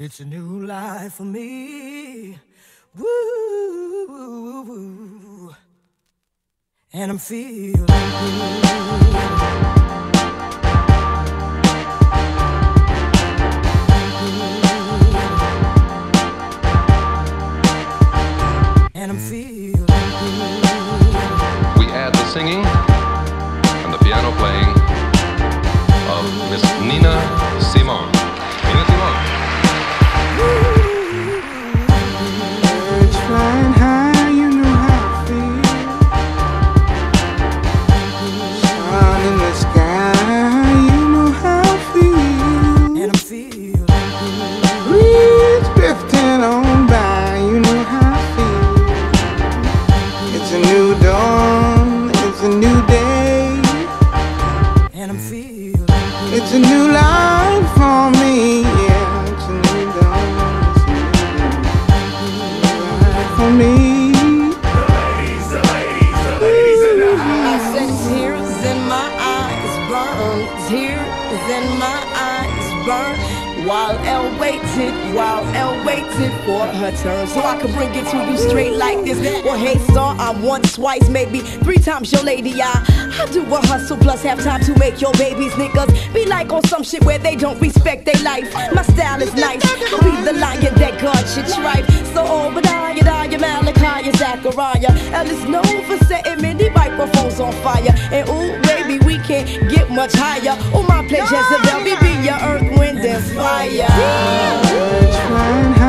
It's a new life for me. Woo, and I'm feeling good. and I'm feeling. We add the singing and the piano playing of Miss Nina Simone. For her turn, so I could bring it to you straight like this. Well, hey, star, I'm once, twice, maybe three times your lady. I, I do a hustle plus have time to make your babies niggas be like on some shit where they don't respect their life. My style is nice, I'll be the lion that God should strive. So Obadiah, Daya, Malachi, Zachariah, Elle is known for setting many microphones on fire. And ooh, baby, we can't get much higher. Oh, my place, Jezebel, we be your earth, wind, and fire. Flying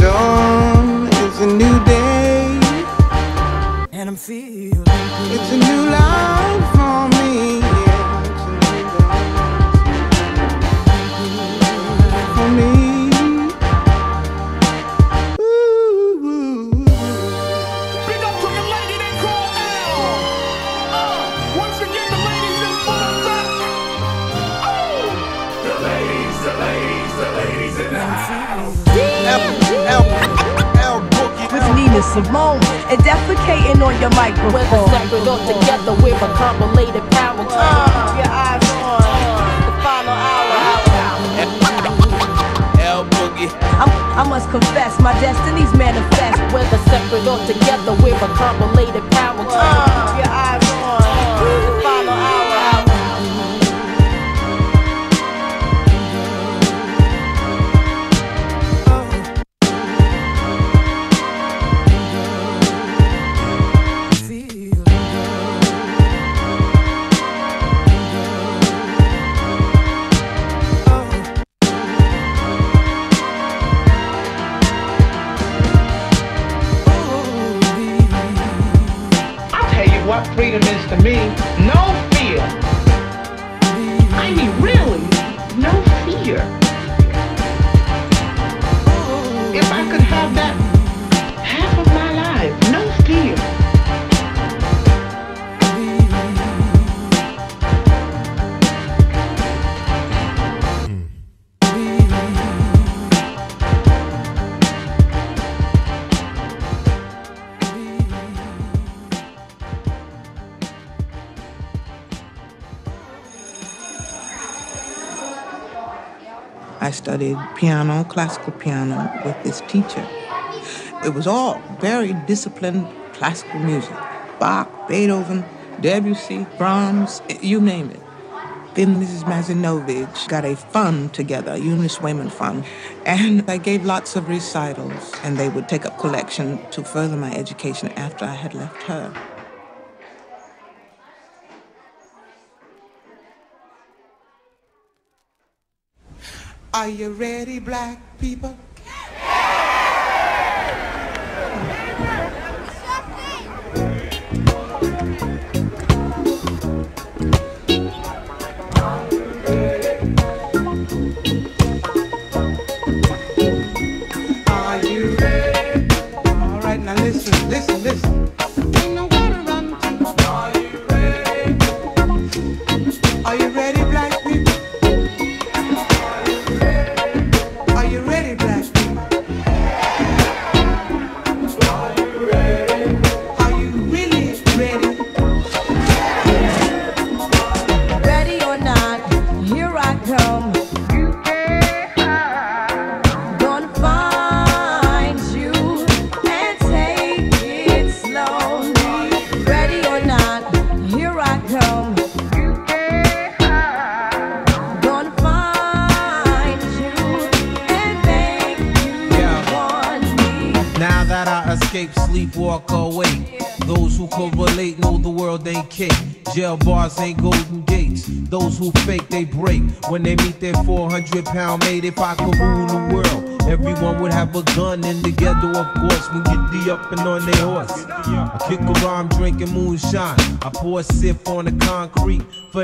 dawn, it's a new day. And I'm feeling. It's a new life With Nina Simone and defecating on your microphone. With a separate all together with a compilated power tone. Uh, your eyes on the final hour. L Boogie. I'm, I must confess, my destiny's manifest. With a separate all together with a compilated power tone. Uh, your eyes piano, classical piano, with this teacher. It was all very disciplined classical music Bach, Beethoven, Debussy, Brahms, you name it. Then Mrs. Mazzanovich got a fund together, Eunice Waymon fund, and I gave lots of recitals, and they would take up collection to further my education after I had left her. Are you ready, black people?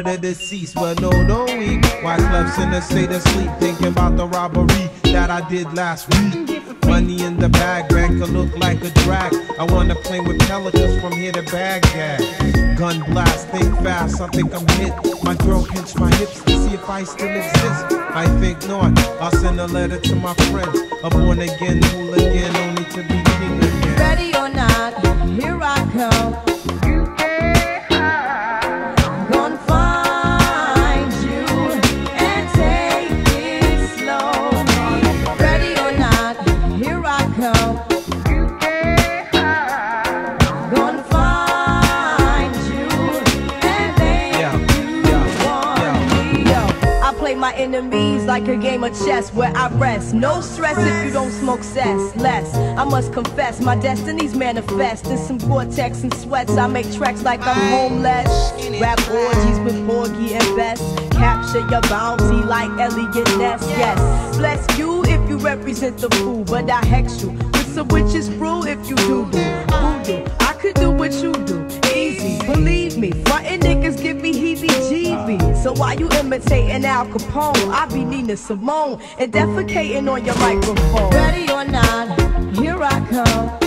The deceased. But no, don't weep. Wyclef's in the state of sleep, thinking about the robbery that I did last week. Money in the bag, banker look like a drag. I wanna play with pelicans from here to Baghdad. Gun blast, think fast, I think I'm hit. My girl pinch my hips to see if I still exist. I think not. I'll send a letter to my friends. A born again hooligan, only to be king again. Ready or not, here I come. Like a game of chess where I rest. No stress if you don't smoke cess. Less, I must confess, my destinies manifest in some Gore-Tex and sweats. I make tracks like I'm homeless. Rap orgies with Porgy and Bess. Capture your bounty like Eliot Ness. Yes, bless you if you represent the fool, but I hex you with some witches brew if you do do voodoo. I could do what you do, easy. Believe me, frontin' So why you imitating Al Capone? I be Nina Simone and defecating on your microphone. Ready or not, here I come.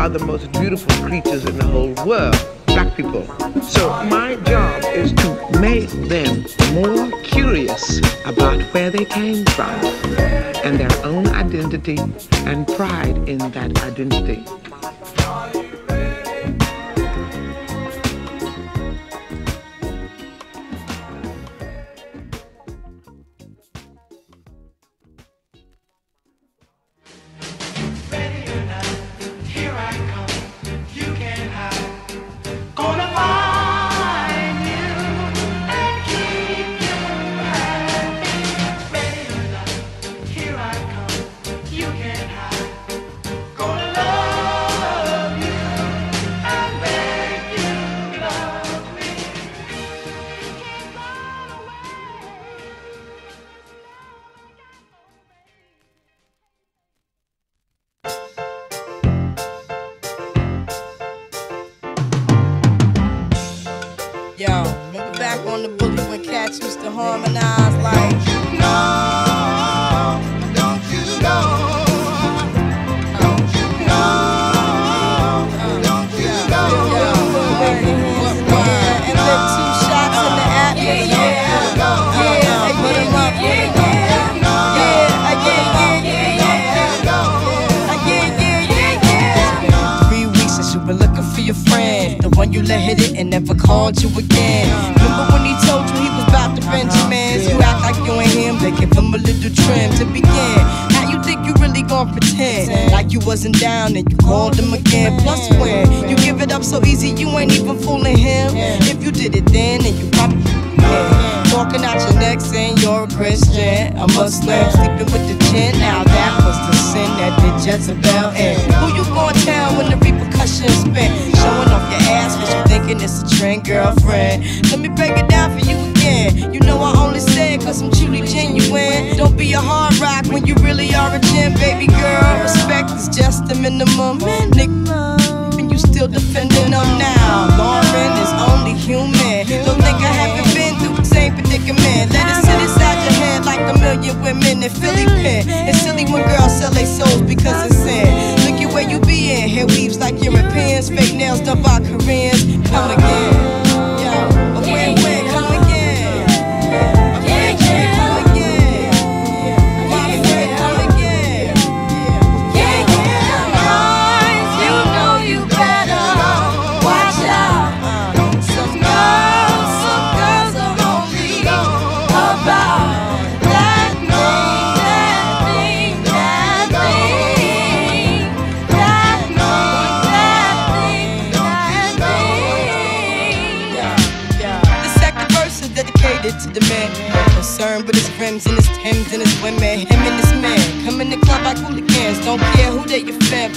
Are the most beautiful creatures in the whole world, black people. So my job is to make them more curious about where they came from and their own identity and pride in that identity.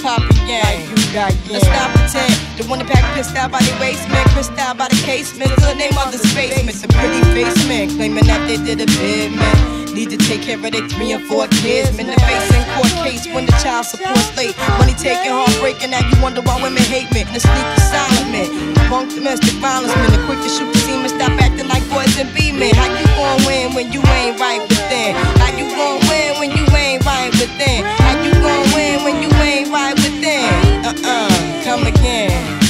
top of the game. Let's stop pretend. The one that pack pissed out by the basement, pissed out by the casement, to the name of the basement. Some pretty face man claiming that they did a bit. man. Need to take care of their three and four kids. Men the face in court case when the child support's late. Money taking, heartbreaking. Now you wonder why women hate me. The sneaky silent men. Punk domestic violence man, The quick to shoot the semen. Stop acting like boys and be men. How you gon' win when you ain't right within? How you gon' win when you ain't right within? How gon' win when you ain't right within. Uh uh, come again.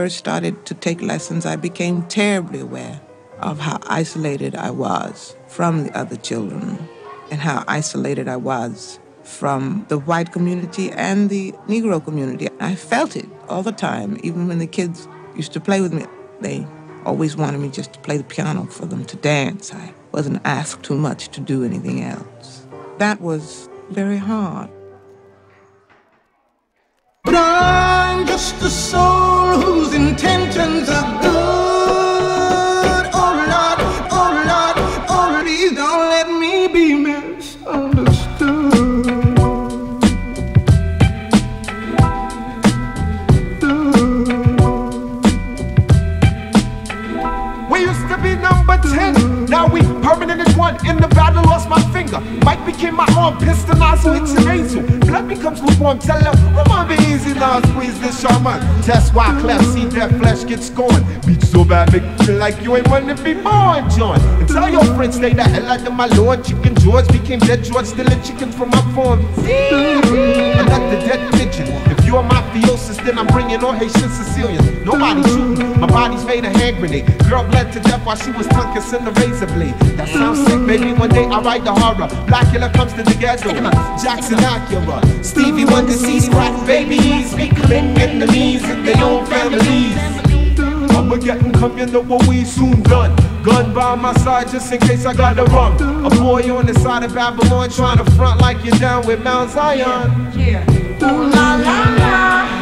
First started to take lessons, I became terribly aware of how isolated I was from the other children and how isolated I was from the white community and the Negro community. I felt it all the time, even when the kids used to play with me. They always wanted me just to play the piano for them to dance. I wasn't asked too much to do anything else. That was very hard. I'm just a soul whose intentions are good. Oh Lord, oh Lord, oh please don't let me be misunderstood. We used to be number 10, now we permanent finger. Mike became my arm, pistol nozzle, hits your nasal. Blood becomes lukewarm, tell her, come on, oh, be easy now, squeeze this shaman. Test Wyclef, see that flesh gets scorned. Beat so bad, make you feel like you ain't wanna be born, John. And tell your friends, stay the hell out of my lord. Chicken George became dead George, stealing chickens from my farm. Another dead pigeon. If you're mafiosis, then I'm bringing all Haitian Sicilians. Nobody shooting, my body's made a hand grenade. Girl bled to death while she was tongue kissing the razor blade. That sounds baby. One day I write the horror. Blacula comes to the ghetto. Jackson Acura. Stevie Wonder sees crack babies. Becoming enemies in their own families. I'ma get and come, you know what we soon done. Gun by my side just in case I gotta run. A boy on the side of Babylon trying to front like you're down with Mount Zion. Yeah. Ooh la la la,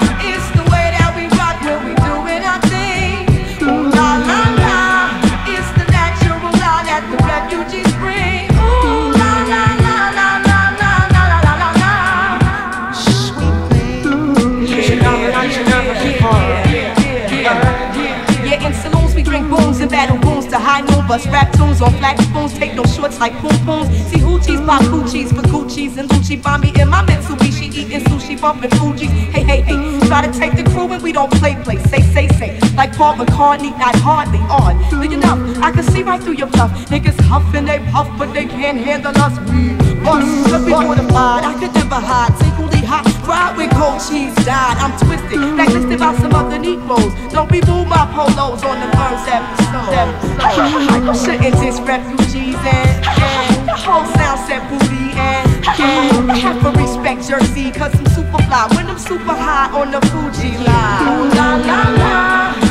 Bust rap tunes on flat spoons, take no shorts like poom pooms. See hoochies pop coochies for Gucci's and Gucci find me in my Mitsubishi eating sushi, bumping Fugees. Hey, hey, hey, try to take the crew and we don't play play. Say, say, say, like Paul McCartney, not hardly on. Big enough, I can see right through your bluff. Niggas huff and they puff, but they can't handle us. We bust, let me mortified. I could never hide, secretly hot. Fried with cold cheese died. I'm twisted, blacklisted by some other Negroes. Don't remove my polos on the first episode. You shouldn't diss refugees and, and whole sound set booty and, and I have to respect Jersey cause I'm super fly when I'm super high on the Fuji line. Ooh la la la,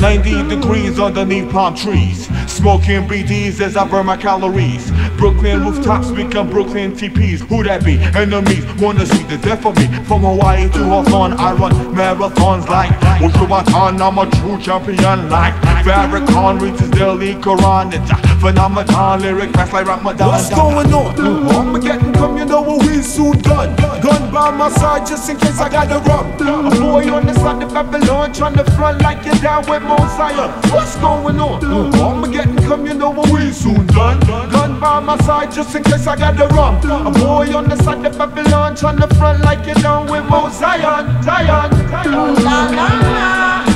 90 degrees underneath palm trees. Smoking BDs as I burn my calories. Brooklyn rooftops become Brooklyn TPs. Who that be? Enemies wanna see the death of me. From Hawaii to Hawthorne, I run marathons like Wushubatan. I'm a true champion like Farrakhan reads his daily Quran. It's a phenomenon, lyric fast like Ramadan. What's going on? Getting come, you know what we soon done. Gun by my side just in case I gotta run. A boy on the side of Babylon trying to front like you're down with Zion. What's going on? Getting come, you know what we soon done. Gun by my side just in case I gotta run. A boy on the side of Babylon trying to front like you're down with Mount Zion. Zion. La la la,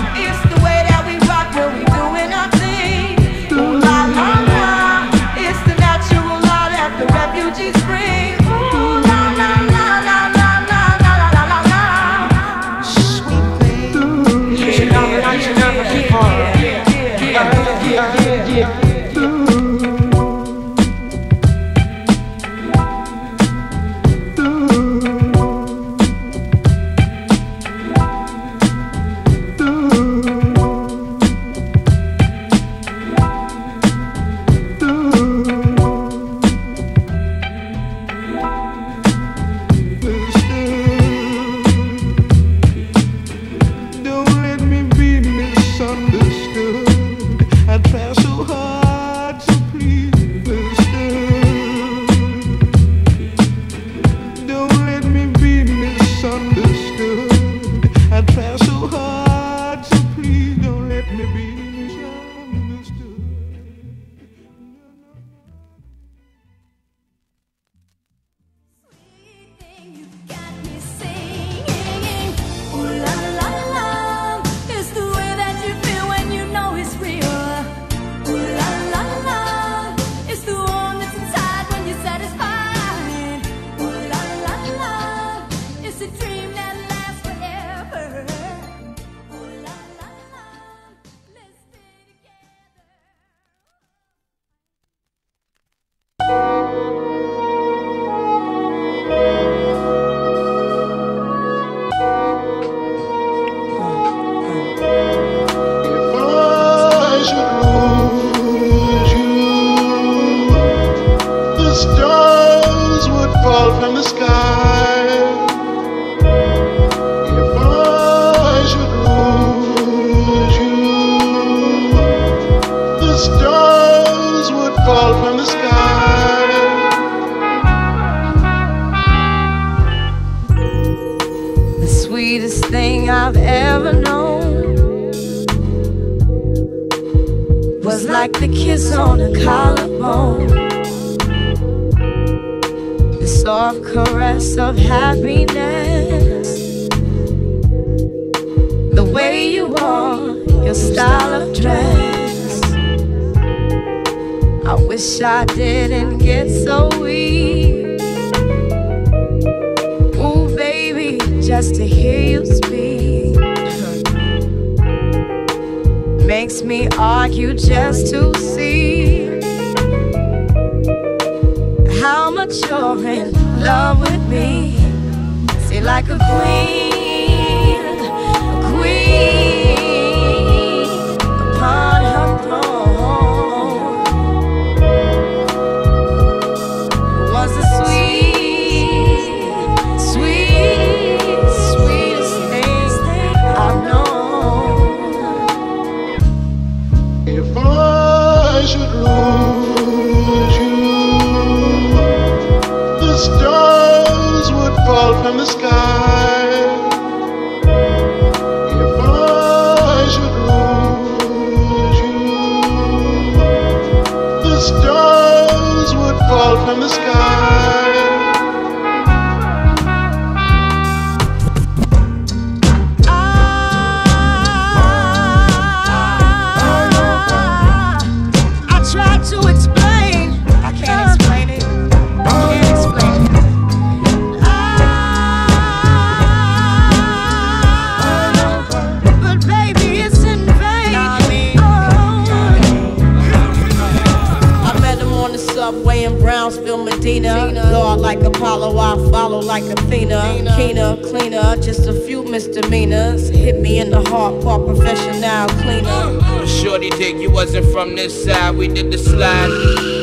like Athena. Keener, cleaner, just a few misdemeanors. Hit me in the heart, part professional cleaner. Shorty dick, you wasn't from this side. We did the slide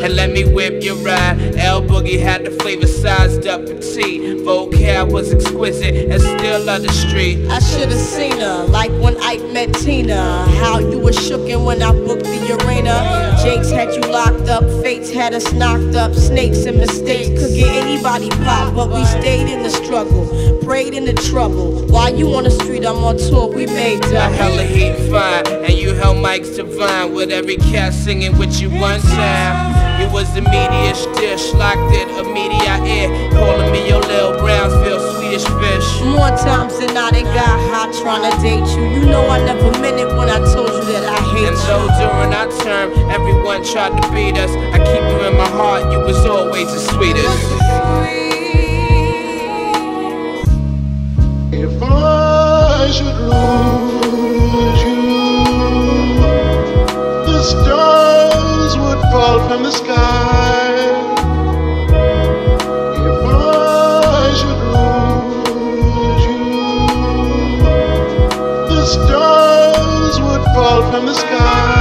and let me whip your ride. L Boogie had the flavor sized up petite. Vocab was exquisite and still on the street. I should've seen her, like when Ike met Tina. How you were shookin' when I booked the arena. Jakes had you locked up, fates had us knocked up. Snakes and mistakes could get anybody popped, but we stayed in the struggle, prayed in the trouble. While you on the street, I'm on tour, we made I double. hella heat fine, and you held mics divine with every cat singing with you one time. You was the media dish, locked it, a media ear, calling me your little Brownsville Swedish fish. More times than not, it got hot trying to date you. You know I never meant it when I told you that I hate And you. so during our term, everyone tried to beat us. I keep you in my heart, you was always the sweetest. If I should lose fall from the sky. If I should lose you, the stars would fall from the sky.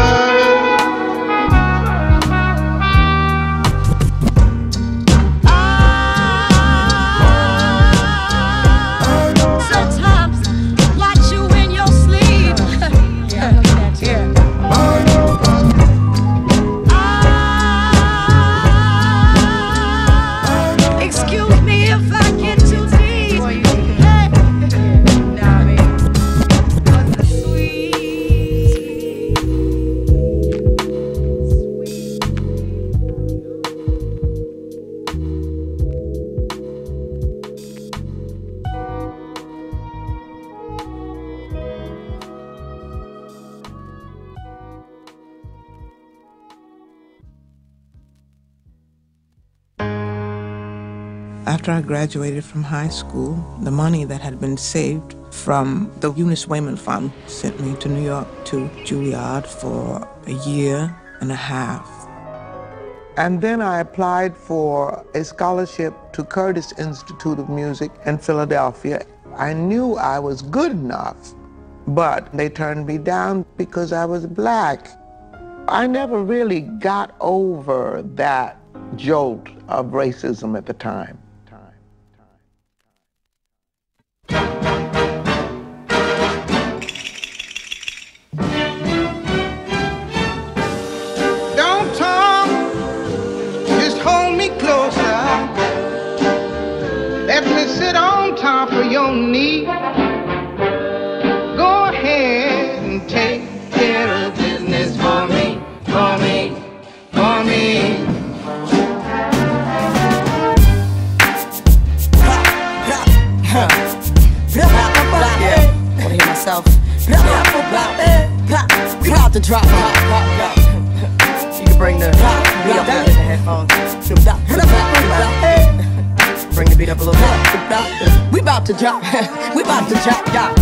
After I graduated from high school, the money that had been saved from the Eunice Waymon Fund sent me to New York to Juilliard for a year and a half. And then I applied for a scholarship to Curtis Institute of Music in Philadelphia. I knew I was good enough, but they turned me down because I was black. I never really got over that jolt of racism at the time. don't need. Go ahead and take care of business for me, for me, for me. Want to hear myself? Proud to drop. You can bring the, the headphones. Bring the beat up a little bit. We about to drop. we about to drop, drop.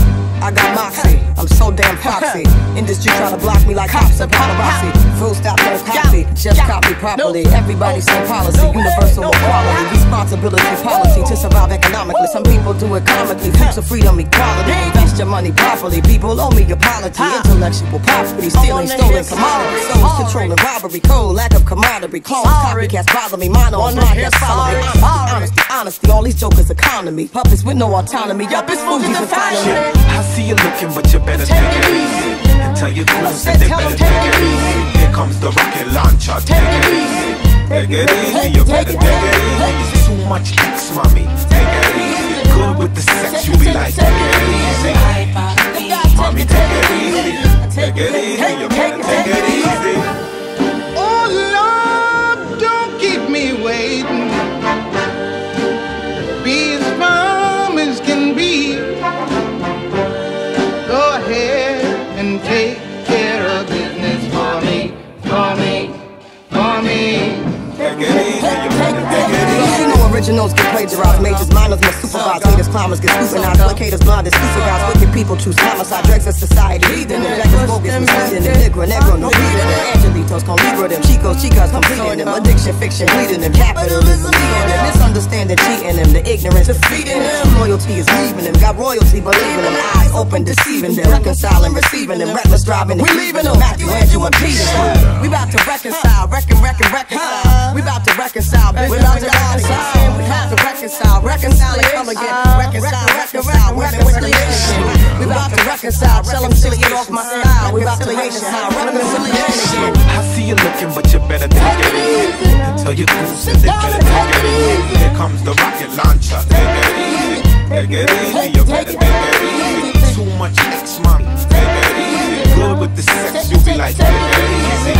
I got moxie, I'm so damn foxy. Industry trying to block me like cops and paparazzi. Full stop, no copy, just copy properly. Everybody same policy, universal equality, responsibility, policy to survive economically. Some people do it comically, future freedom, equality. Your money properly. People owe me apology. Intellectual property, stealing stolen commodities, souls controlling robbery, cold lack of camaraderie. Clones, copycats bother me, mono, podcast follow me. Honesty, honesty, honesty, all these jokers economy. Puppets with no autonomy. Yup, it's Fugees and finally. I see you looking, but you better take it easy. And tell your goons that they better take it easy. Here comes the rocket launcher. Take it easy. Take it easy. You better take it easy. Too much X, mommy. Take it easy. Good with the sex, you be like, take it easy. Mommy, take it easy. Take it easy. You better take it easy. Oh Lord, don't keep me waiting. Be as firm as can be. Go ahead and take care of business for me, for me, for me. Take it easy. Originals get plagiarized, majors, minors must supervise, haters, climbers get scrutinized, placators, blinders, supervised, wicked people choose homicide, dregs of society, heathen, and records, bogus, misleading, them, negro, negro, no reading them, angelitos, con libro them, chicos, chicas, completing them, addiction, fiction, bleeding them, capitalism, leading them, misunderstanding, cheating them, the ignorance, defeating them, loyalty is leaving them, got royalty, believing them, eyes open, deceiving them, reconciling, receiving them, reckless driving, we leaving them, Matthew, Andrew, and Peter, we about to reconcile, reckon, reckon, reconcile, we about to reconcile, we about to reconcile, we have to reconcile, reconcile and come again, reconcile, reconcile, reconciliation. We about to reconcile, tell them to get off my style. We about to reconcile, reconciliation. I see you looking, but you better take it easy. Tell your goons that they better take it easy. Here comes the rocket launcher. Take it easy. Take it easy. You better take it easy. Too much X, mommy. Take it easy. Good with the sex, you be like, take it easy.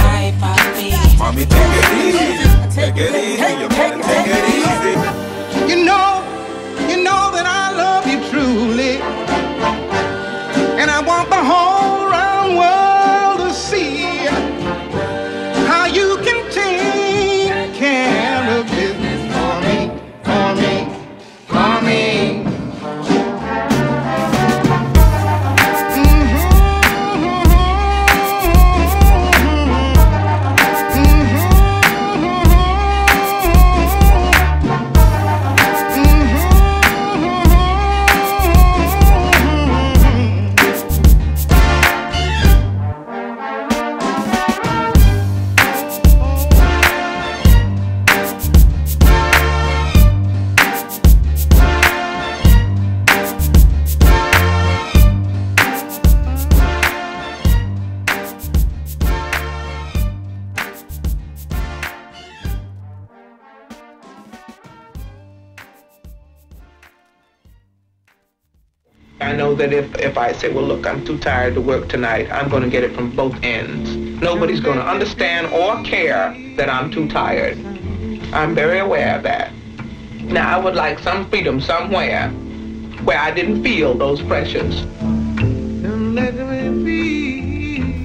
Mommy, take it easy. Take it easy. You better take it easy. You know, you know that I love you truly. And I want the whole that if, if I say, well, look, I'm too tired to work tonight, I'm going to get it from both ends. Nobody's going to understand or care that I'm too tired. I'm very aware of that. Now, I would like some freedom somewhere where I didn't feel those pressures.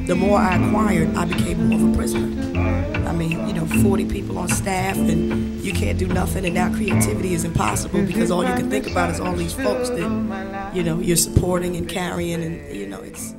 The more I acquired, I became more of a prisoner. I mean, you know, 40 people on staff, and you can't do nothing, and now creativity is impossible because all you can think about is all these folks that, you know, you're supporting and carrying, and, you know, it's. it's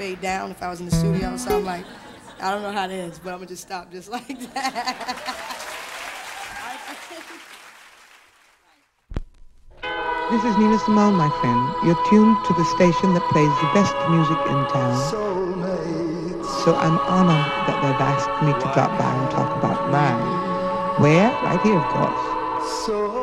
fade down if I was in the studio. So I'm like, I don't know how it is, but I'm gonna just stop just like that. This is Nina Simone, my friend. You're tuned to the station that plays the best music in town. So I'm honored that they've asked me to drop by and talk about mine. Where? Right here, of course. I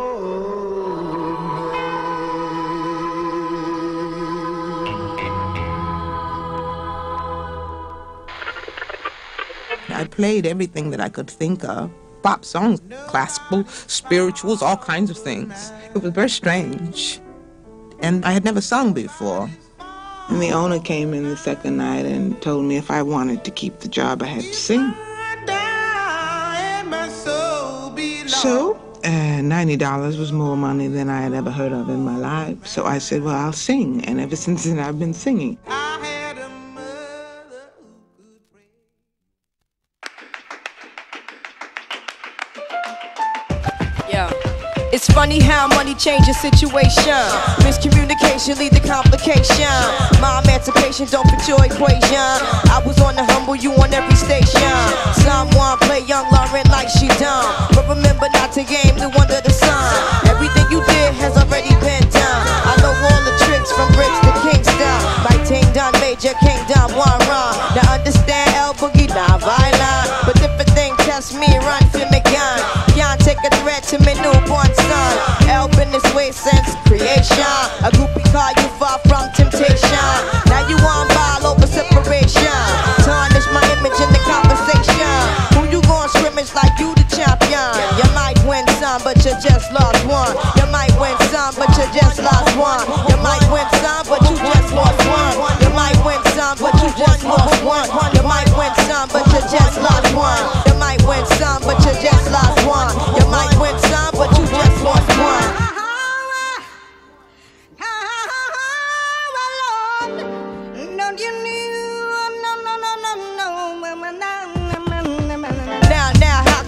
played everything that I could think of. Pop songs, classical, spirituals, all kinds of things. It was very strange. And I had never sung before. And the owner came in the second night and told me if I wanted to keep the job, I had to sing. So, uh, $90 was more money than I had ever heard of in my life. So I said, well, I'll sing. And ever since then, I've been singing. It's funny how money changes situation. Miscommunication lead to complication. My emancipation don't fit your equation. I was on the humble, you on every station. Someone play young Lauryn like she dumb. But remember not to game the under the sun. Everything you did has already been done. I know all the tricks from bricks to Kingston. My ting done major kingdom one run. Now understand L. Boogie not violent. But if a thing test me, run a threat to me newborn son. Help in this way since creation. A groupie call you far from temptation. Now you on ball over separation. Tarnish my image in the conversation. Who you gon' scrimmage like you the champion? You might win some, but you just lost one. You might win some, but you just lost one. You might win some, but you just lost one. You might win some, but you just lost one. You might win some, but you just lost one. You might win some, but you just lost one.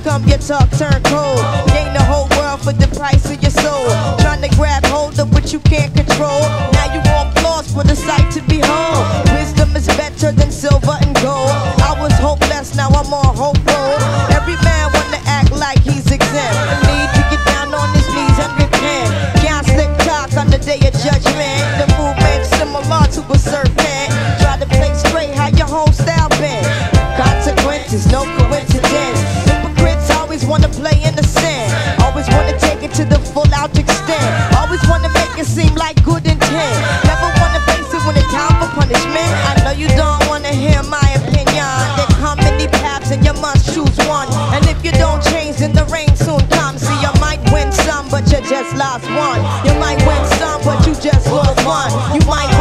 come your talk turn cold? Gain the whole world for the price of your soul. Trying to grab hold of what you can't control. Now you want applause for the sight to behold. Wisdom is better than silver and gold. I was hopeless, now I'm more hopeful. Every man wanna act like he's exempt. Need to get down on his knees and repent. Can't slip talk on the day of judgment. The movement similar to a serpent. Try to play straight how your whole style been. Consequences, no. lost one. You might win some, but you just lost one. You might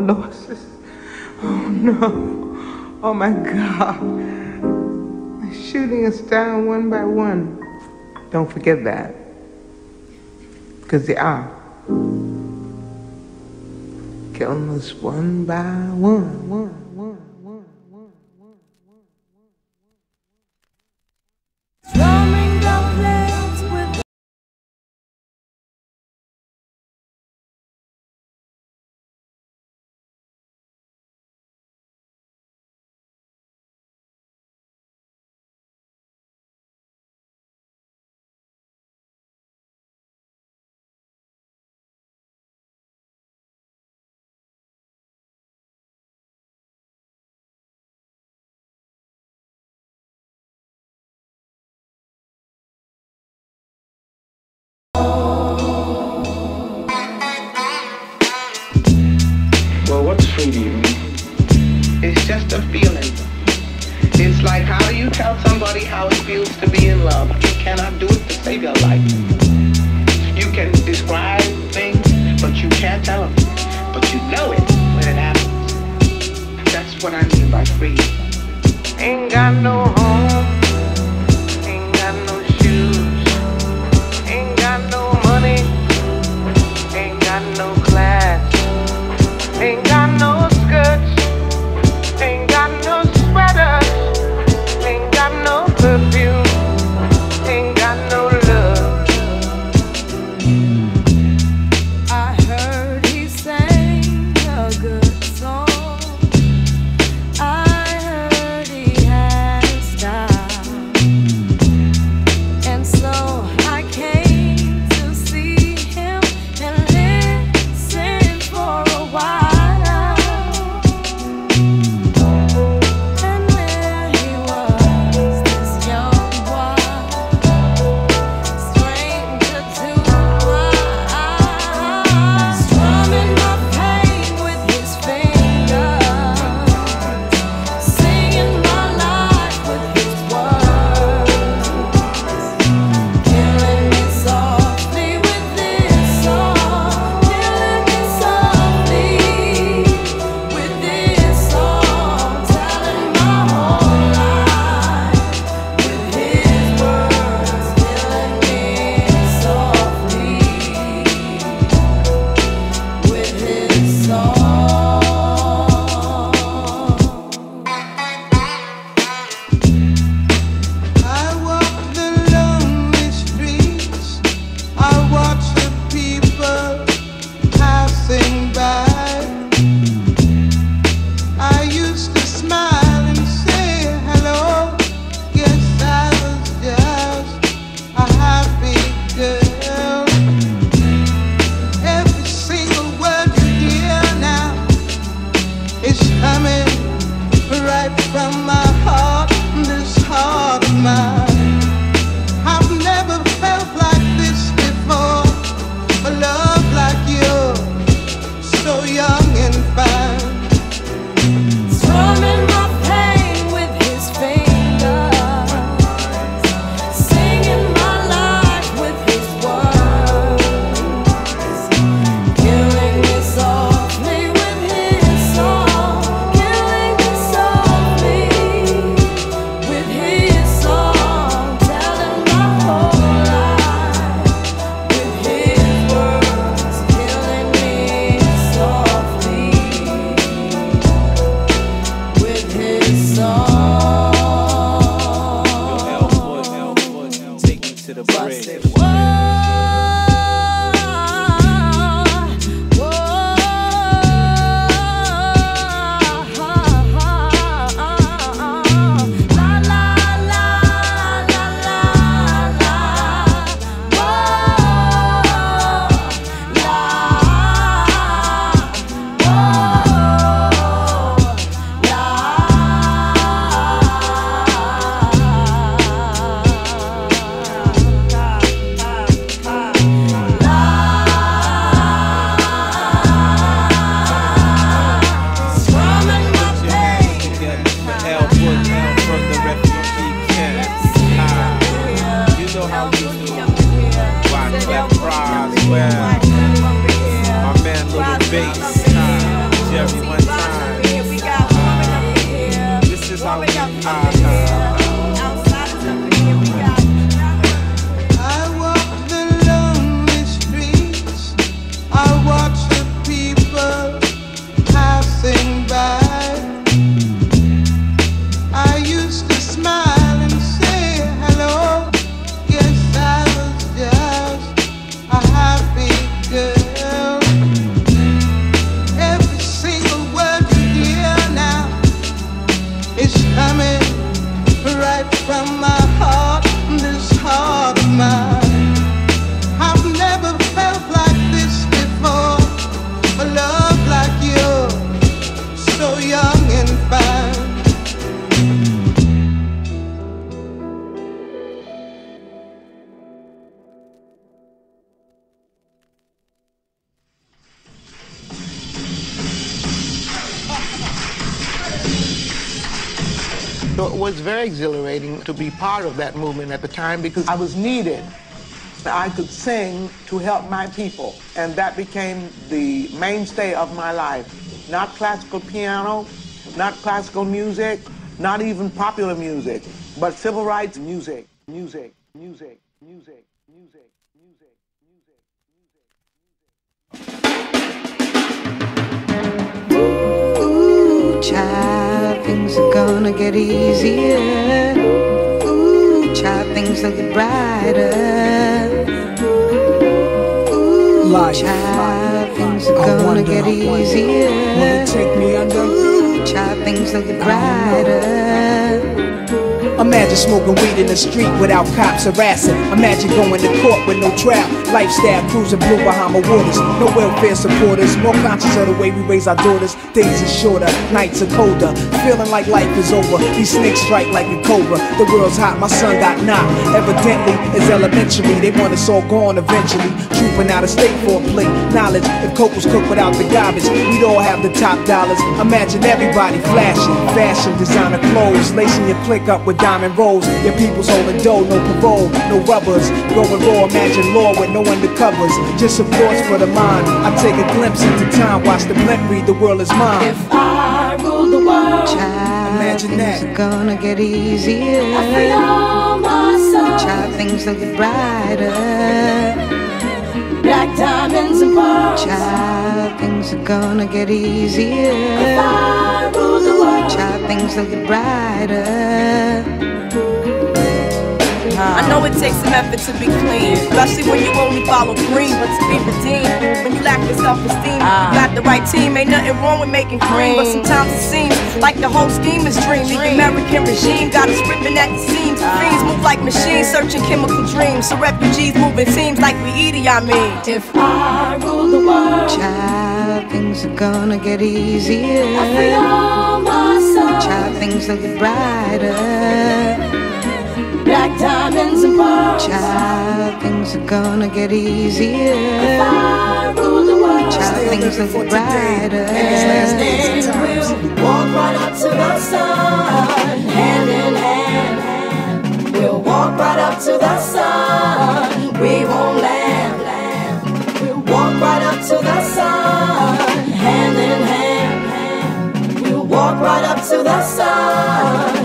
losses. Oh no. Oh my God. They're shooting us down one by one. Don't forget that. Because they are. Killing us one by one, one. the feeling. It's like, how do you tell somebody how it feels to be in love? You cannot do it to save your life. You can describe things, but you can't tell them. But you know it when it happens. That's what I mean by free. Ain't got no home. ain't got part of that movement at the time because I was needed. I could sing to help my people, and that became the mainstay of my life. Not classical piano, not classical music, not even popular music, but civil rights music, music, music, music, music, music, music, music. Ooh, child, things are gonna get easier. Child, things will get brighter. Ooh, child, things are gonna get easier. Wanna take me under? Ooh, child, things will get brighter. Imagine smoking weed in the street without cops harassing. Imagine going to court with no trial. Lifestyle cruising blue Bahama waters. No welfare supporters. More conscious of the way we raise our daughters. Days are shorter, nights are colder. Feeling like life is over. These snakes strike like a cobra. The world's hot, my son got knocked. Evidently, it's elementary. They want us all gone eventually. Trooping out of state for a plate. Knowledge, if coke was cooked without the garbage, we'd all have the top dollars. Imagine everybody flashing. Fashion, designer clothes. Lacing your click up with diamond rolls. Your people's holding dough, no parole, no rubbers. Going raw, imagine law with no undercovers. Just some thoughts for the mind. I take a glimpse into time, watch the blimp read, the world is mine. If I rule the world, Imagine Imagine that. things are gonna get easier. I free all my soul. Child, things will get brighter. Black diamonds and pearls. Child, things are gonna get easier. If I rule the world. Child, things will get brighter. I know it takes some effort to be clean, especially when you only follow green. But to be redeemed, when you lack your self-esteem, you ah. got the right team. Ain't nothing wrong with making cream, but sometimes it seems like the whole scheme is dream. The American regime got us ripping at the seams. Ah. Fiends move like machines, searching chemical dreams. So refugees moving seems like we Edie, I mean. If I rule the world, Child, things are gonna get easier. I free all my soul. Child, things will get brighter. Black diamonds and pearls. Child, things are gonna get easier. If rule the world, Child, things get brighter. and we'll walk right up to the sun, hand in hand. We'll walk right up to the sun. We won't land, land. We'll walk right up to the sun, hand in hand. We'll walk right up to the sun.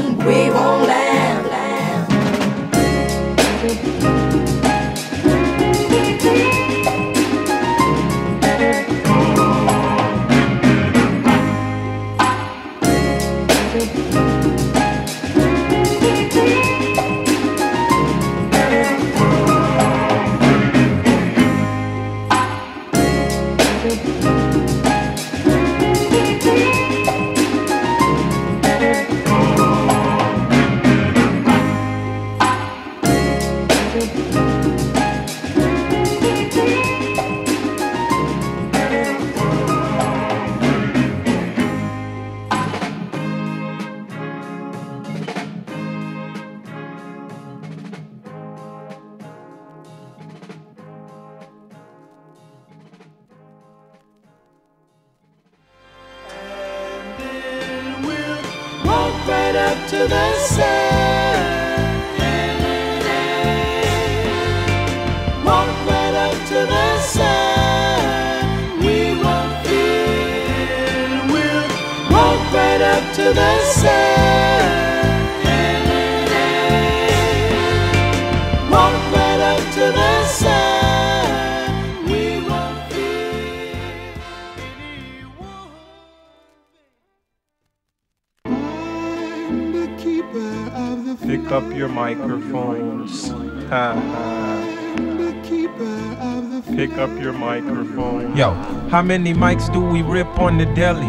Pick up your microphone. Yo, how many mics do we rip on the deli?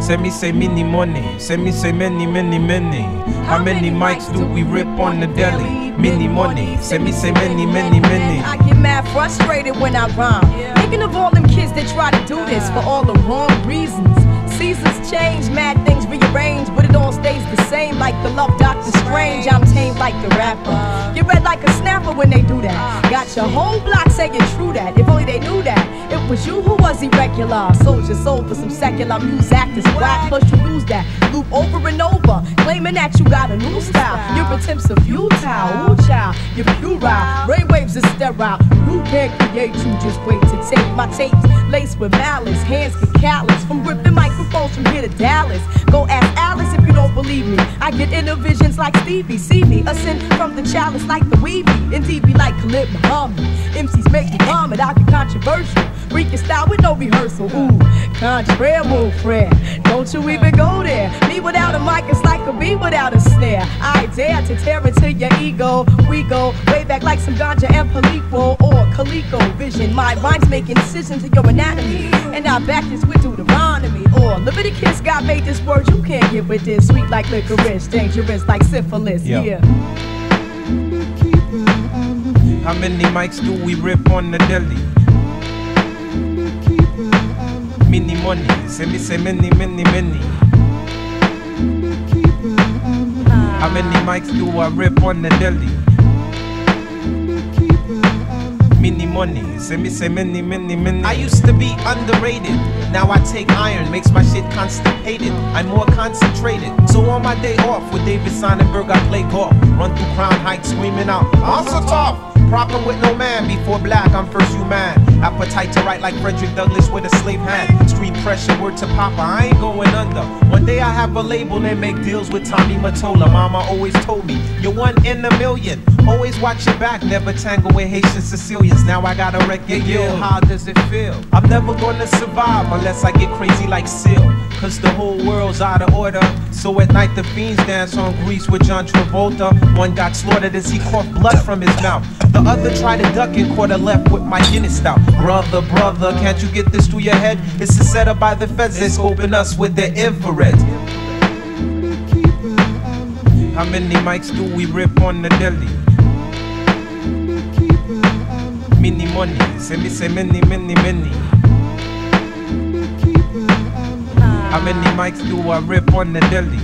Send me say many money. Send me say many, many, many. How many mics do we rip on the deli? Many money. Send me say many, many, many. I get mad frustrated when I rhyme. Thinking of all them kids that try to do this for all the wrong reasons. Seasons change, mad things rearrange, but it all stays the same. Like the love Doctor Strange, I'm tame like the rapper. Get red like a snapper when they do that. Got your whole block saying true that. If only they knew that. It was you who was irregular. Sold your soul for some secular music actors. Whack, plus you lose that. Loop over and over, claiming that you got a new style. Your attempts are futile. Ooh, child, you're puerile. Brainwaves are sterile. You can't create, you just wait to take my tapes. Laced with malice, hands get callous. From ripping microphones from here to Dallas. Go ask Alice if you don't believe me. I get inner visions like Stevie. See me, a sin from the chalice like the weavy. Indeed, be like Khalid Muhammad. MCs make me vomit, I get controversial. Freak your style with no rehearsal. Ooh, contrary move, friend. Don't you even go there. Me without a mic is like a bee without a snare. I dare to tear into your ego. We go way back like some ganja and Palico or Calico vision. My rhymes make incisions in your anatomy. And I back this with Deuteronomy. Or Leviticus, God made this word you can't get with this. Sweet like licorice, dangerous like syphilis. Yo. Yeah. How many mics do we rip on the deli? Many money. Send me say many, many, many. How many mics do I rip on the deli? Many money. Send me say many, many, many. I used to be underrated. Now I take iron, makes my shit constipated. I'm more concentrated. So on my day off with David Sonenberg, I play golf. Run through Crown Heights screaming out, I'm so tough. Proper with no man before black, I'm first human. Appetite to write like Frederick Douglass with a slave hand. Street pressure, word to Papa, I ain't going under. One day I have a label and make deals with Tommy Mottola. Mama always told me, you're one in a million. Always watch your back, never tangle with Haitian Sicilians. Now I got a record deal. How does it feel? I'm never gonna survive unless I get crazy like Seal. Cause the whole world's out of order. So at night the fiends dance on Grease with John Travolta. One got slaughtered as he coughed blood from his mouth. The other tried to duck and a left with my Guinness stout. Brother, brother, can't you get this through your head? It's a setup by the feds, they're scoping us with their infrared. How many mics do we rip on the deli? Many money. Send me say many, many, many. How many mics do I rip on the deli?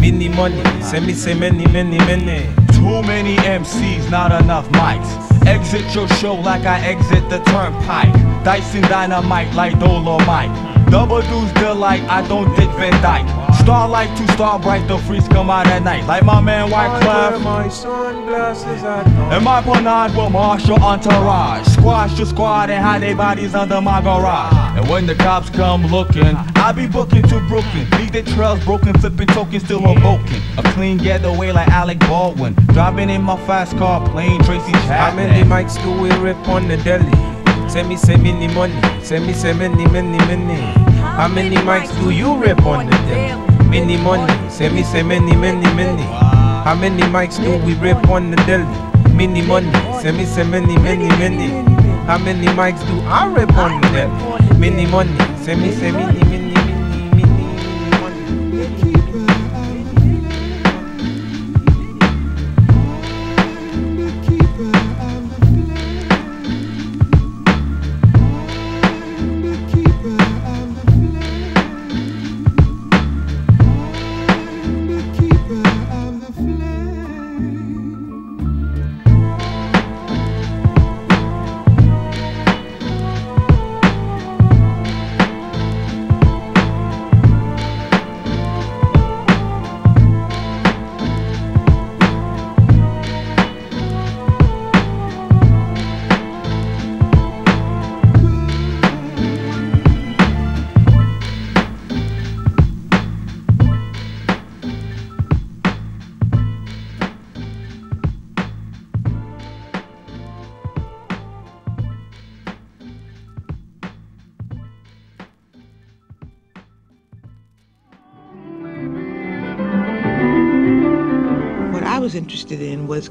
Many money. Send me say many, many, many. Too many MCs, not enough mics. Exit your show like I exit the turnpike. Dyson dynamite like Dolemite. Double dudes delight, I don't dig Van Dyke. Starlight to star bright, the freaks come out at night. Like my man White Cloud. my sunglasses at And my panage will marshal entourage. Squash the squad and hide their bodies under my garage. And when the cops come looking, I be booking to Brooklyn. Leave the trails broken, flipping tokens, still revoking. A clean getaway like Alec Baldwin. Driving in my fast car, playing Tracy How Chapman. many mics do we rip on the deli? Send me say many money. Send me say many, many, many. How many mics do you rip on the deli? Many money. Send me say many, many, many. How many mics do we rip on the deli? Many money. Send me say many, many, many. How many mics do I rip on the deli? Many money. Send me say many, many.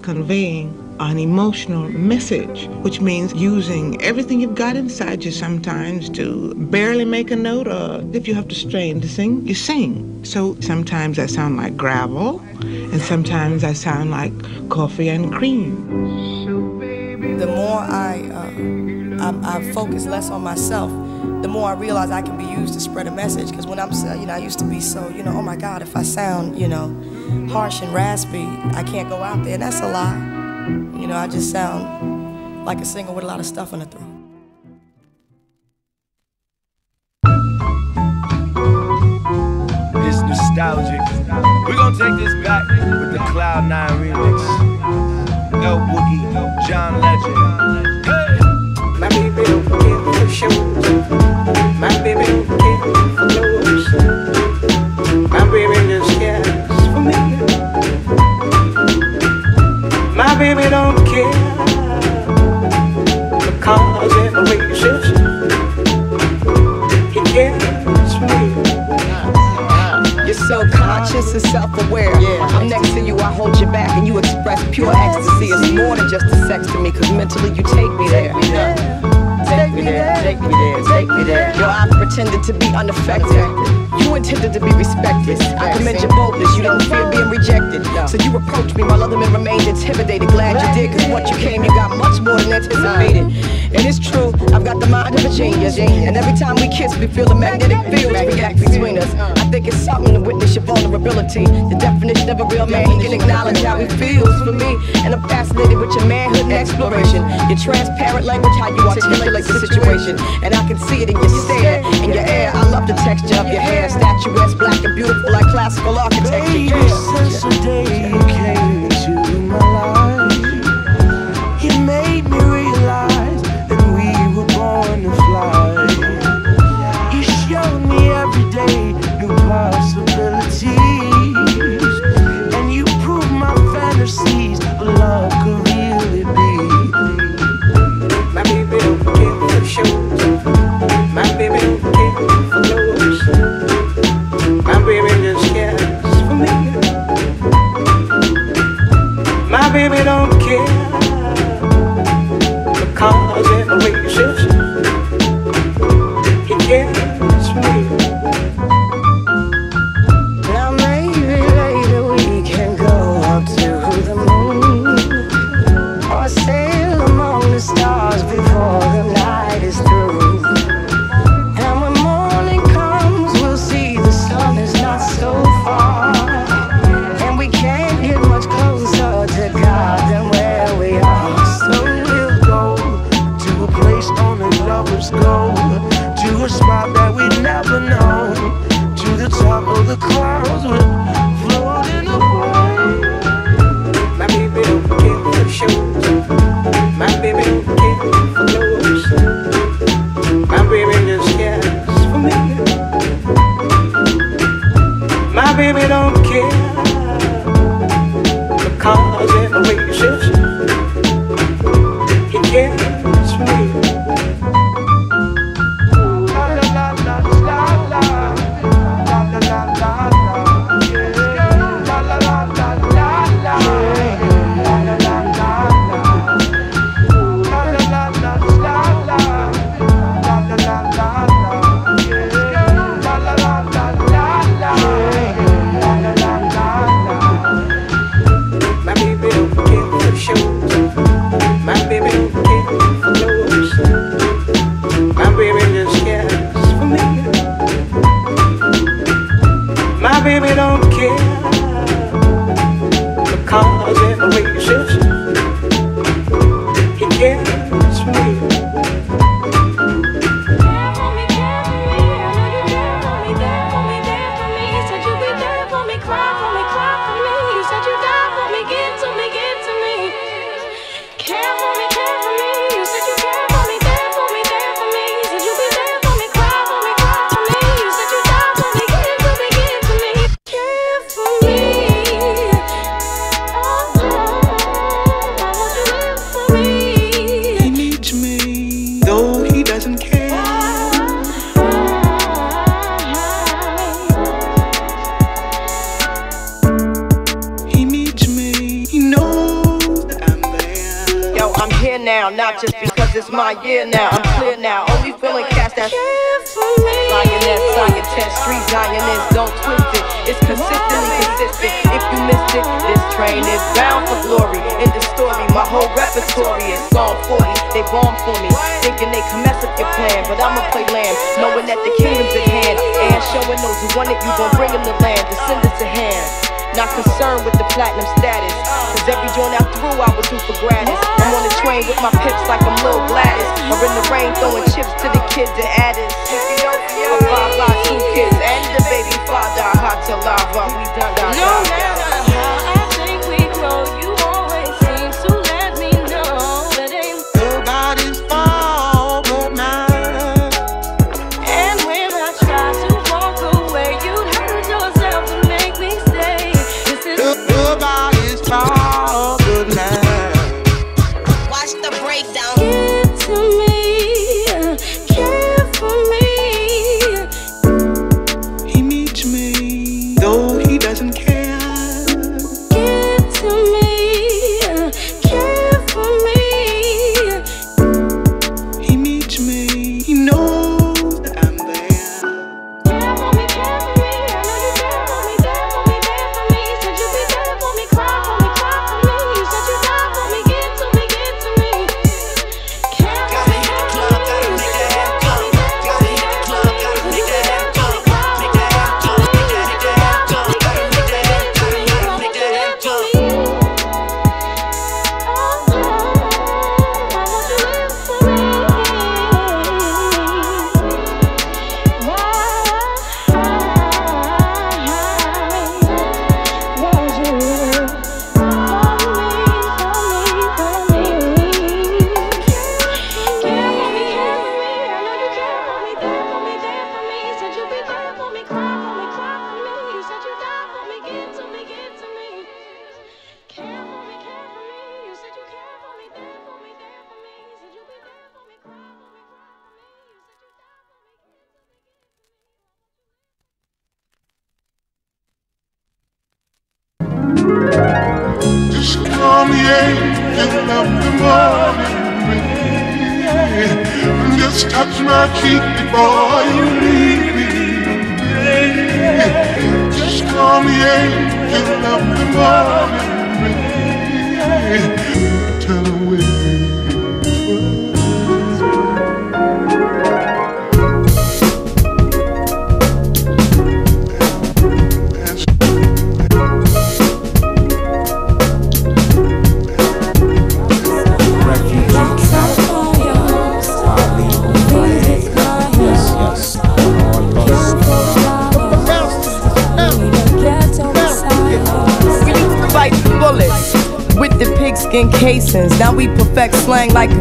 Conveying an emotional message, which means using everything you've got inside you sometimes to barely make a note, or if you have to strain to sing, you sing. So sometimes I sound like gravel, and sometimes I sound like coffee and cream. The more I, uh, I, I focus less on myself, the more I realize I can be used to spread a message. Because when I'm, you know, I used to be so, you know, oh my God, if I sound, you know, harsh and raspy, I can't go out there, and that's a lie. You know, I just sound like a singer with a lot of stuff in the throat. It's nostalgic. We're gonna take this back with the Cloud Nine remix. L. Boogie, John Legend. Hey! My baby don't care for shows. My baby don't care for clothes. My baby baby don't care cars and races. He cares for me. You're so conscious and self-aware. I'm next to you, I hold you back, and you express pure ecstasy. It's more than just a sex to me, cause mentally you take me there. Take me there, take me there, take me there. Yo, I pretended to be unaffected. You intended to be respected. I commend your boldness, you didn't fear being rejected. So you approached me while other men remained intimidated. Glad you did, cause once you came, you got much more than anticipated. And it's true, I've got the mind of a genius. And every time we kiss, we feel the magnetic fields react between us. I think it's something to witness your vulnerability. The definition of a real man, he can acknowledge how he feels for me. And I'm fascinated with your manhood and exploration. Your transparent language, how you articulate the situation. And I can see it in your stare, in your air. I love the texture of your hair. Statuesque, black and beautiful like classical architecture. The day you came into my life,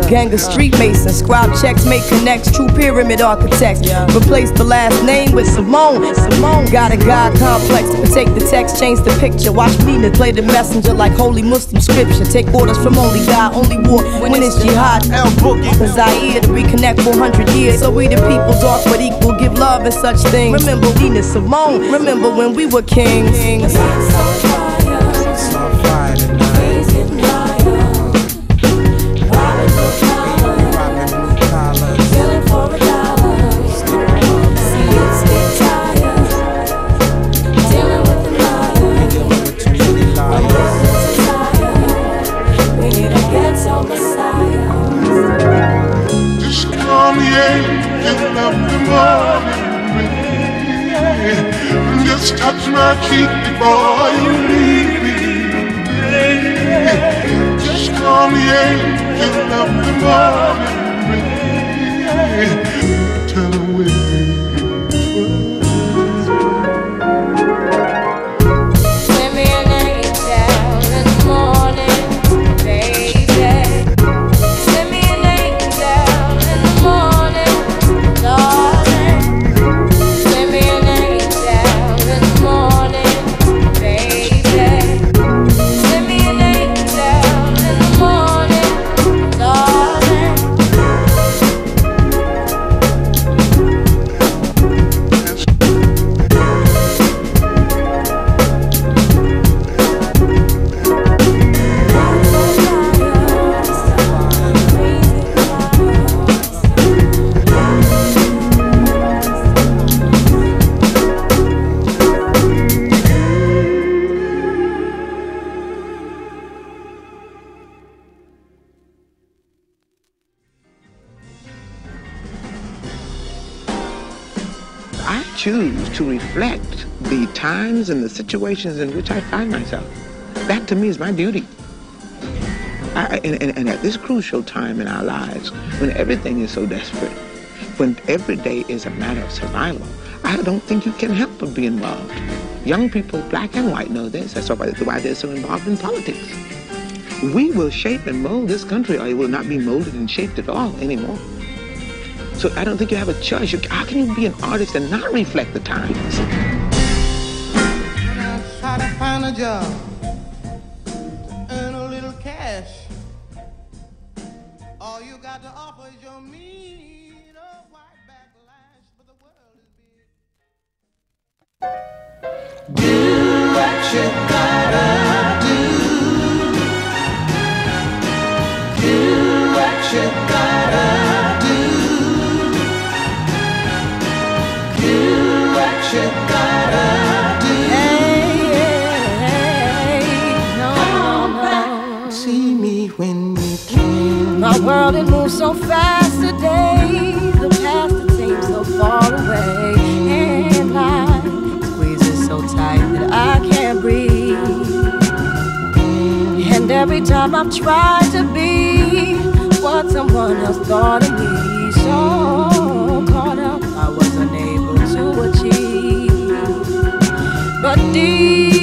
Gang of street masons, scribe checks, make connects, true pyramid architects. Replace the last name with Simone. Simone got a God complex. Take the text, change the picture. Watch me play the messenger like holy Muslim scripture. Take orders from only God, only war when it's jihad. L. Boogie. Zaire to reconnect 400 years. So we the people, dark but equal, give love and such things. Remember Nina Simone. Remember when we were kings. end of the morning rain. Just touch my cheek before you leave me. Just call me angel of the morning rain. Turn away. Times and the situations in which I find myself. That to me is my duty. I, and, and, and at this crucial time in our lives, when everything is so desperate, when every day is a matter of survival, I don't think you can help but be involved. Young people, black and white, know this. That's why they're so involved in politics. We will shape and mold this country, or it will not be molded and shaped at all anymore. So I don't think you have a choice. How can you be an artist and not reflect the times? Find a job, to earn a little cash. All you got to offer is your. Do what you gotta do. Do what you gotta world it moves so fast today. The past it seems so far away, and life squeezes so tight that I can't breathe. And every time I've tried to be what someone else thought of me, so caught up I was unable to achieve. But deep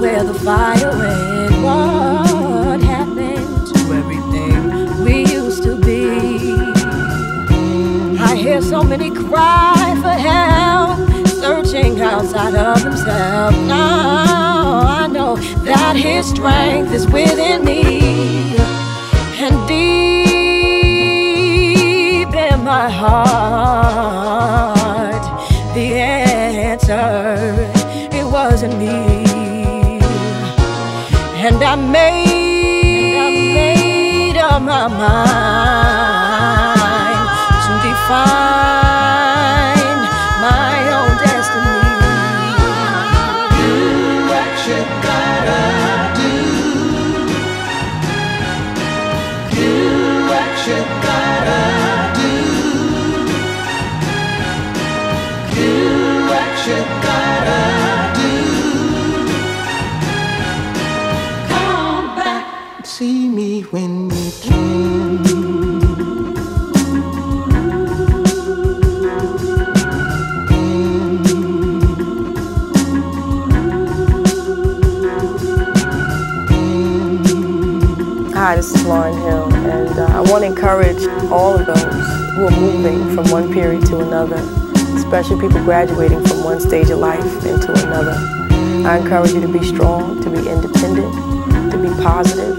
where the fire went. What happened to everything we used to be? I hear so many cry for help, searching outside of themselves. Now I know that His strength is within me, and deep in my heart, and I made, up my mind to define Lauryn Hill, and uh, I want to encourage all of those who are moving from one period to another, especially people graduating from one stage of life into another. I encourage you to be strong, to be independent, to be positive,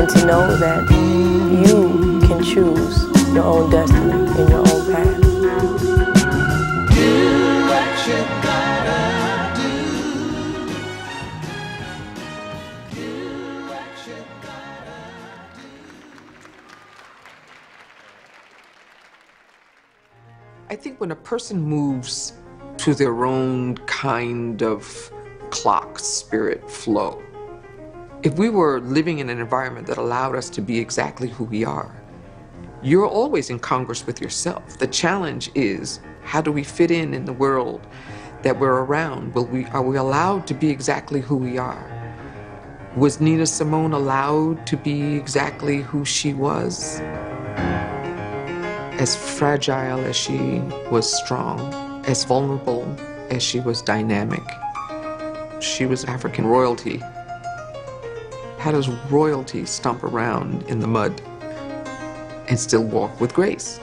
and to know that you can choose your own destiny and your own path. I think when a person moves to their own kind of clock, spirit, flow, if we were living in an environment that allowed us to be exactly who we are, you're always in Congress with yourself. The challenge is how do we fit in in the world that we're around? Will we, are we allowed to be exactly who we are? Was Nina Simone allowed to be exactly who she was? As fragile as she was strong, as vulnerable as she was dynamic. She was African royalty. How does royalty stomp around in the mud and still walk with grace?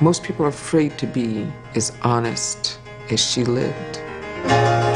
Most people are afraid to be as honest as she lived.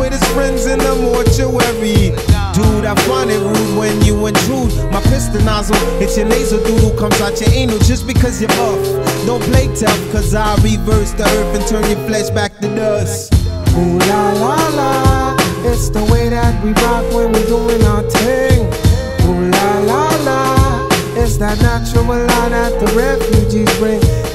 With his friends in the mortuary. Dude, I find it rude when you intrude. My piston nozzle, it's your nasal doodle comes out your anal just because you're off. Don't play tough, cause I reverse the earth and turn your flesh back to dust. Ooh la la la, it's the way that we rock when we're doing our thing. Ooh la la la, it's that natural law that the refugees bring.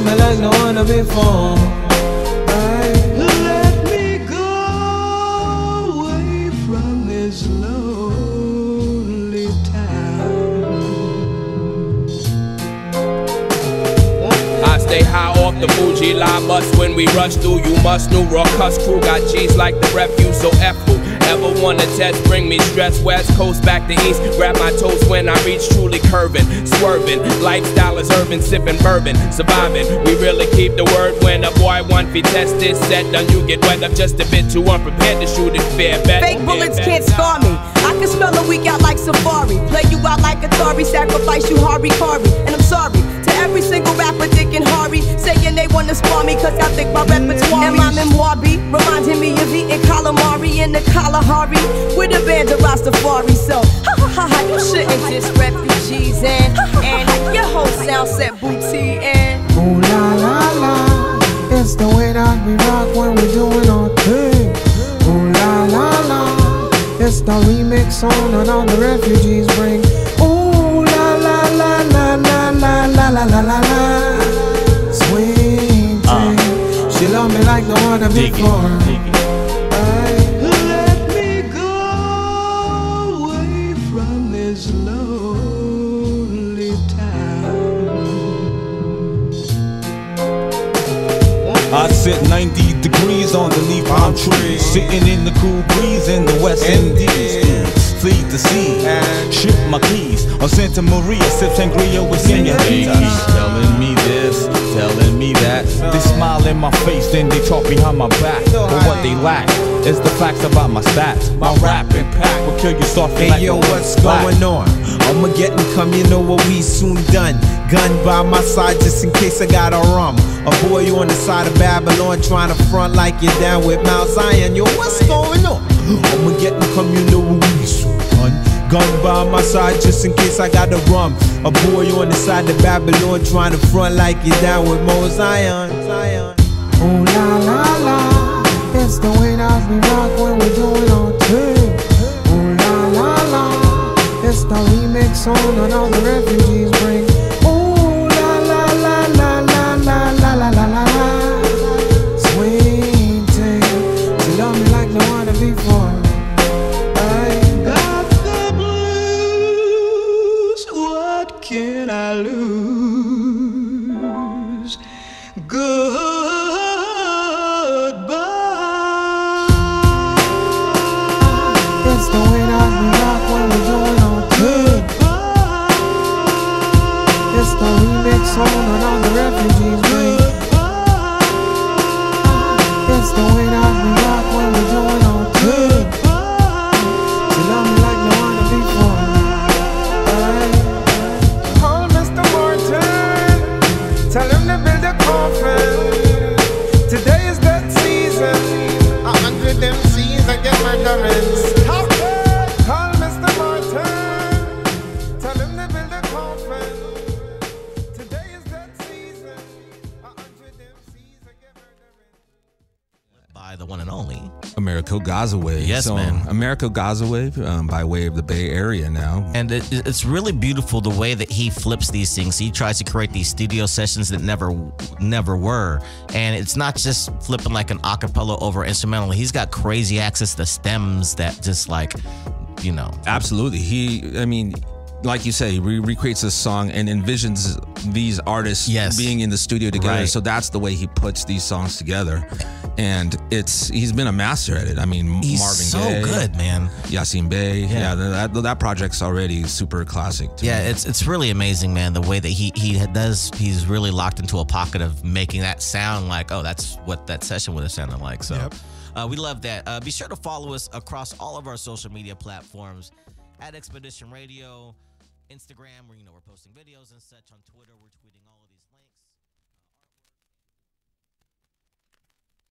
Me like no one before. Let me go away from this lonely town. I stay high off the Fuji line bus when we rush through. You must know raw cuss crew got G's like the refuse, so F who ever wanna test, bring me stress. West coast back to east, grab my toes when I reach truly curving, swerving. Lifestyle is urban, sipping bourbon, surviving. We really keep the word when a boy want fi test this set. Done you get wet up just a bit too unprepared to shoot it fair bet. Fake bullets can't scar me. I can smell a week out like Safari. Play you out like Atari, sacrifice you Hari Kari. And I'm sorry to every single rapper, Dick and Harvey, saying they wanna spar me cause I think my repertoire. And my memoir beat reminding me of eating calamari in the Kalahari with a band of Rastafari. So, ha ha ha ha, you shouldn't diss refugees and, and your whole sound set booty and. Ooh la la la, it's the way that we rock when we're doing our thing. Ooh la la la, it's the remix song and all the refugees bring. La la la la sweet. Ah. She love me like no other before. Let me go away from this lonely I sit 90 degrees on the leaf palm tree, sitting in the cool breeze in the West Indies. Fleet the sea, ship my keys on Santa Maria, sip sangria with senoritas. They keep telling me this, telling me that. They smile in my face, then they talk behind my back. But what they lack is the facts about my stats. My rap impact will kill you softly Hey like yo, a what's black. going on? I'ma get and come, you know what we soon done. Gun by my side just in case I got a rum. A boy on the side of Babylon trying to front like you're down with Mount Zion. Yo, what's going on? I'ma get we soon done. Gun by my side just in case I got a rum. A boy on the side of Babylon trying to front like you're down with Mount Zion. Zion. Ooh la la la, it's the way that we rock when we're doing our thing. Ooh la la la, it's the remix all the refugees bring. Amerigo Gazaway. Yes, so, man. Amerigo Gazaway um, by way of the Bay Area now. And it, it's really beautiful the way that he flips these things. He tries to create these studio sessions that never, never were. And it's not just flipping like an acapella over instrumental. He's got crazy access to stems that just like, you know. Absolutely. He, I mean, like you say, he re- recreates this song and envisions these artists Yes. being in the studio together. Right. So that's the way he puts these songs together. And it's he's been a master at it. I mean, He's Marvin so Gaye, good, man. Yasin Bey. Yeah, that, that project's already super classic. To Yeah, me. it's it's really amazing, man. The way that he he does, he's really locked into a pocket of making that sound like, oh, that's what that session would have sounded like. So, uh, we love that. Uh, be sure to follow us across all of our social media platforms at Expedition Radio, Instagram, where you know we're posting videos and such. On Twitter,